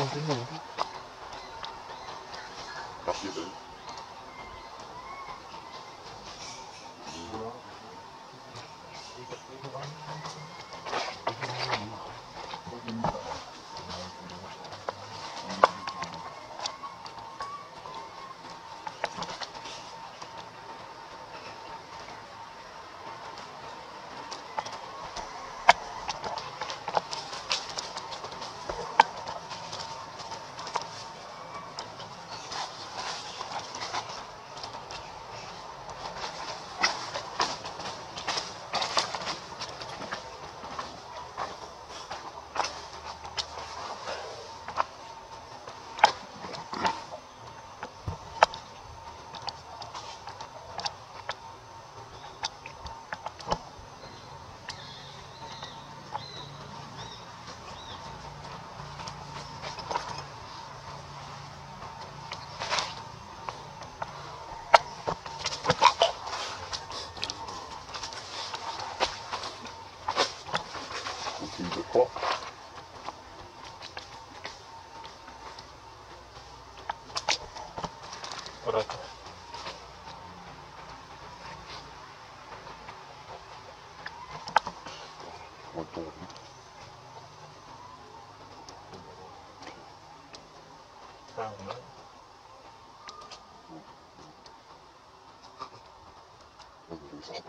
小心点。Được có Ora một tuần sao nữa Một tuần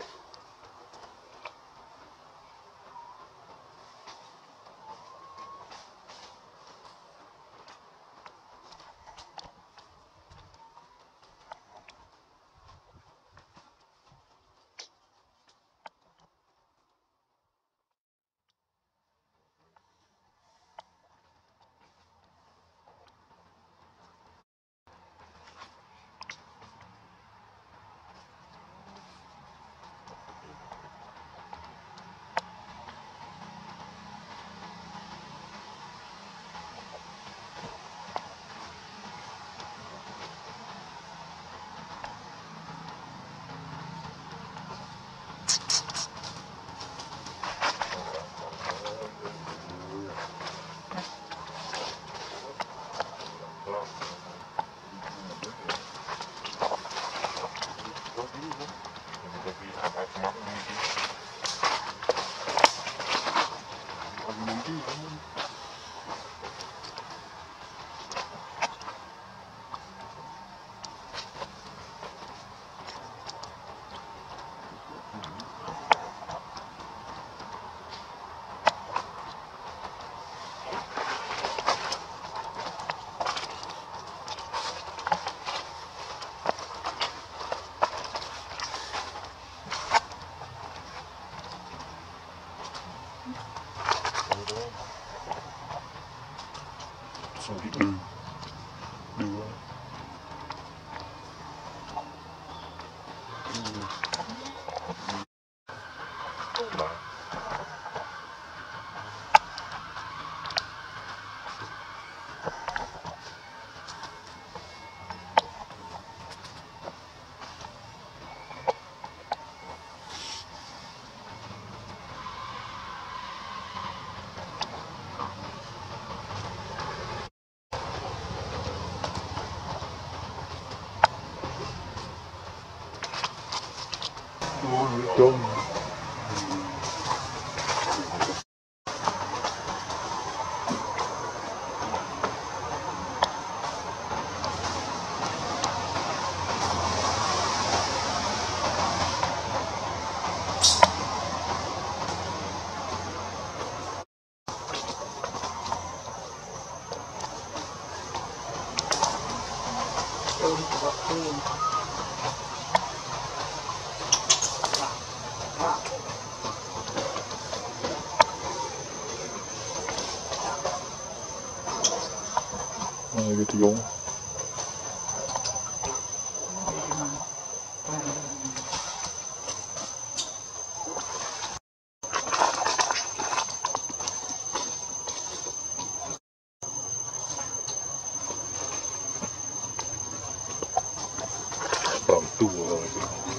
아, 여기도 용. 好多了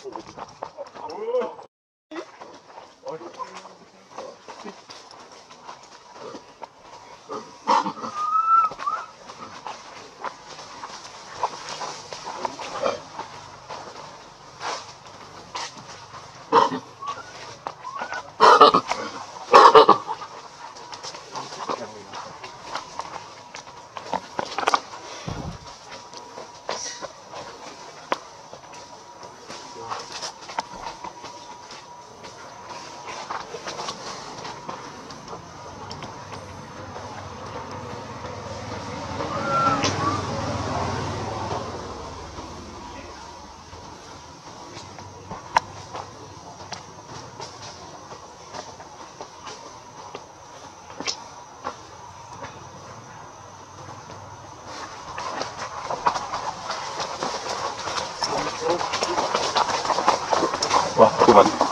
같은 느낌. 와, 그거 맞아.